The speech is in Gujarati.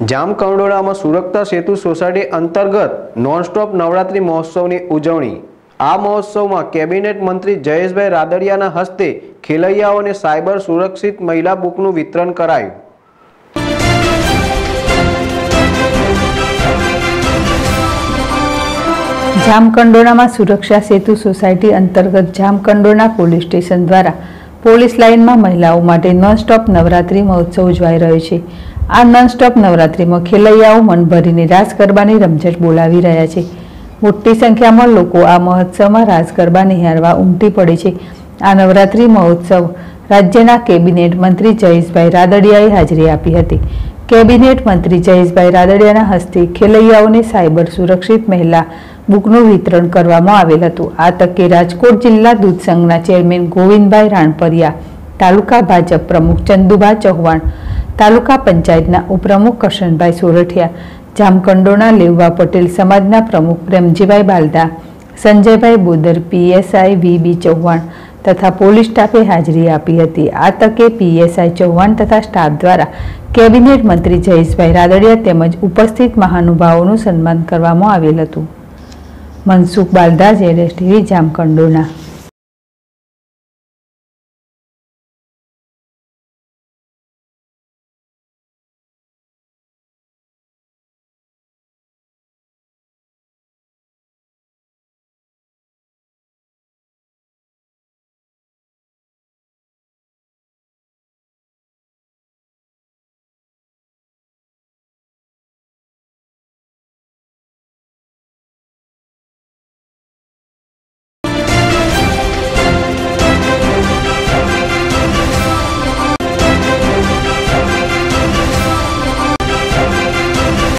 જામકંડોળામાં સુરક્ષા સેતુ સોસાયટી અંતર્ગત નોનસ્ટોપ નવરાત્રી મહોત્સવની ઉજવણી. આ મહોત્સવમાં કેબિનેટ મંત્રી જયેશભાઈ રાદડિયાના હસ્તે ખેલૈયાઓને સાયબર સુરક્ષિત મહિલા બુકનું વિતરણ કરાયું. જામકંડોળામાં સુરક્ષા સેતુ સોસાયટી અંતર્ગત જામકંડોળા પોલીસ સ્ટેશન દ્વારા પોલીસ લાઇનમાં મહિલાઓ માટે નોનસ્ટોપ નવરાત્રી મહોત્સવ ઉજવાઈ રહ્યો છે. આ નોનસ્ટોપ નવરાત્રિમાં ખેલૈયાઓ મન ભરીને રાસ ગરબાની રમઝટ બોલાવી રહ્યા છે. મોટી સંખ્યામાં લોકો આ મહોત્સવમાં રાસ ગરબા નિહાળવા ઉમટી પડે છે. આ નવરાત્રિ મહોત્સવ રાજ્યના કેબિનેટ મંત્રી જયેશભાઈ રાદડિયાએ હાજરી આપી હતી. કેબિનેટ મંત્રી જયેશભાઈ રાદડિયાના હસ્તે ખેલૈયાઓને સાયબર સુરક્ષિત મહિલા બુકનું વિતરણ કરવામાં આવેલ હતું. આ તકે રાજકોટ જિલ્લા દૂધ સંઘના ચેરમેન ગોવિંદભાઈ રાણપરિયા, તાલુકા ભાજપ પ્રમુખ ચંદુભા ચૌહાણ તાલુકા પંચાયતના ઉપપ્રમુખ કરશનભાઈ સોરઠિયા, જામકંડોના લેવવા પટેલ સમાજના પ્રમુખ Premjibhai Balda, Sanjaybhai Bodar, PSI V B Chauhan તથા પોલીસ સ્ટાફે હાજરી આપી હતી. આ તકે પીએસઆઈ ચૌહાણ તથા સ્ટાફ દ્વારા કેબિનેટ મંત્રી જયેશભાઈ રાદડિયા તેમજ ઉપસ્થિત મહાનુભાવોનું સન્માન કરવામાં આવેલ હતું. મનસુખ બાલદા જેડેશ ટીવી જામકંડોના